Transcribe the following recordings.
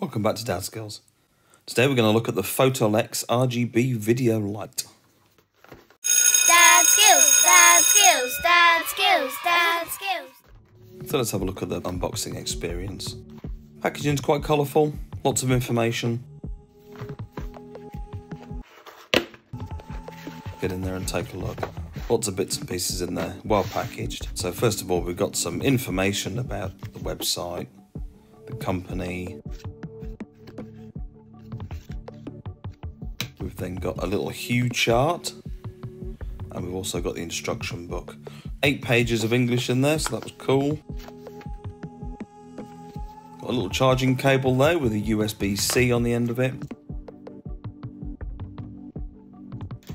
Welcome back to Dadskillz. Today we're going to look at the Photoolex RGB video light. Dad skills, dad skills, dad skills, dad skills. So let's have a look at the unboxing experience. Packaging's quite colourful, lots of information. Get in there and take a look. Lots of bits and pieces in there, well packaged. So first of all, we've got some information about the website, the company, We've then got a little hue chart and we've also got the instruction book. Eight pages of English in there, so that was cool. Got a little charging cable there with a USB-C on the end of it.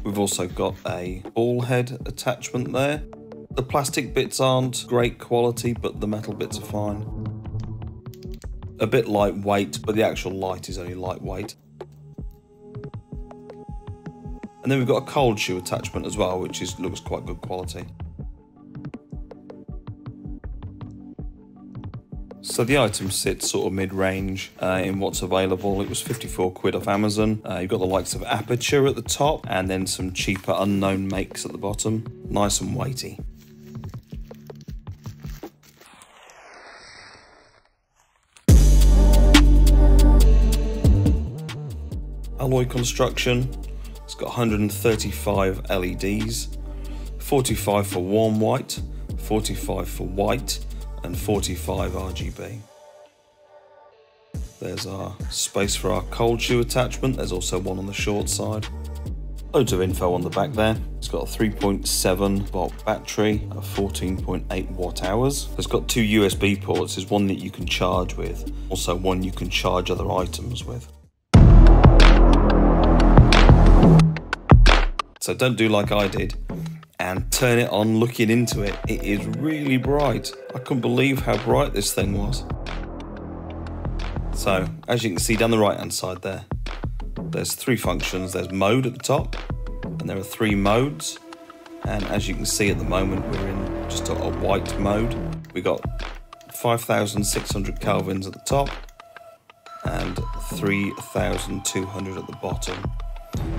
We've also got a ball head attachment there. The plastic bits aren't great quality, but the metal bits are fine. A bit lightweight, but the actual light is only lightweight. And then we've got a cold shoe attachment as well, which is looks quite good quality. So the item sits sort of mid-range uh, in what's available. It was 54 quid off Amazon. Uh, you've got the likes of Aperture at the top and then some cheaper unknown makes at the bottom. Nice and weighty. Alloy construction, got 135 LEDs, 45 for warm white, 45 for white, and 45 RGB. There's our space for our cold shoe attachment. There's also one on the short side. Loads of info on the back there. It's got a 3.7 volt battery, a 14.8 watt hours. It's got two USB ports. There's one that you can charge with, also one you can charge other items with. So don't do like I did and turn it on looking into it. It is really bright. I couldn't believe how bright this thing was. So as you can see down the right hand side there, there's three functions. There's mode at the top and there are three modes. And as you can see at the moment, we're in just a, a white mode. We got 5,600 kelvins at the top and 3,200 at the bottom.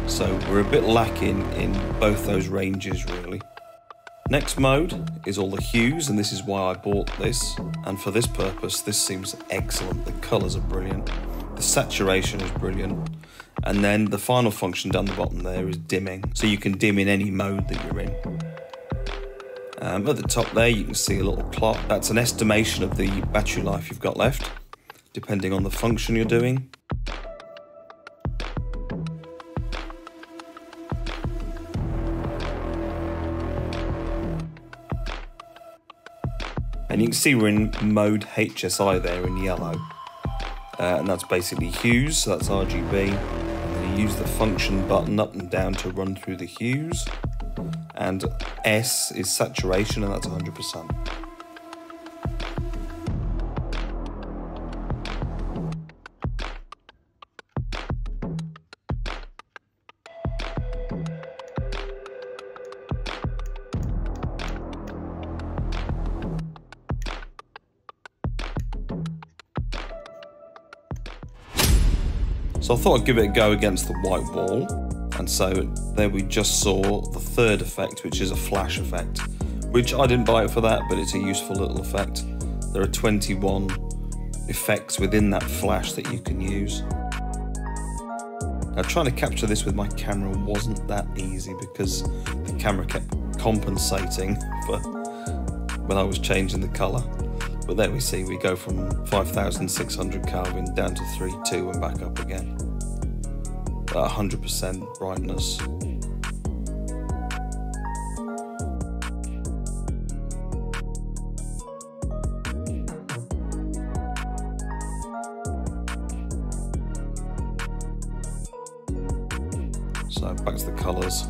So we're a bit lacking in both those ranges really. Next mode is all the hues and this is why I bought this and for this purpose this seems excellent. The colours are brilliant, the saturation is brilliant and then the final function down the bottom there is dimming so you can dim in any mode that you're in. Um, at the top there you can see a little clock, that's an estimation of the battery life you've got left depending on the function you're doing. And you can see we're in mode HSI there in yellow. Uh, and that's basically hues, so that's RGB. And you use the function button up and down to run through the hues. And S is saturation, and that's 100%. So I thought I'd give it a go against the white wall. And so there we just saw the third effect, which is a flash effect, which I didn't buy it for that, but it's a useful little effect. There are 21 effects within that flash that you can use. Now trying to capture this with my camera wasn't that easy because the camera kept compensating for when I was changing the colour. But there we see we go from 5600 Kelvin down to 3.2 and back up again. At 100% brightness. So back to the colours.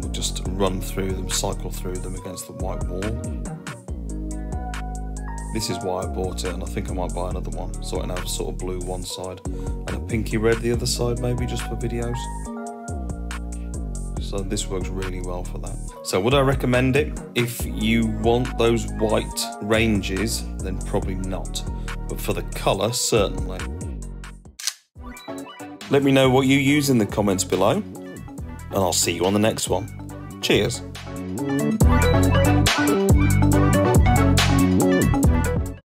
We'll just run through them, cycle through them against the white wall. This is why I bought it, and I think I might buy another one. So I can have a sort of blue one side and a pinky red the other side, maybe just for videos. So this works really well for that. So would I recommend it? If you want those white ranges, then probably not. But but for the colour, certainly. Let me know what you use in the comments below, and I'll see you on the next one. Cheers.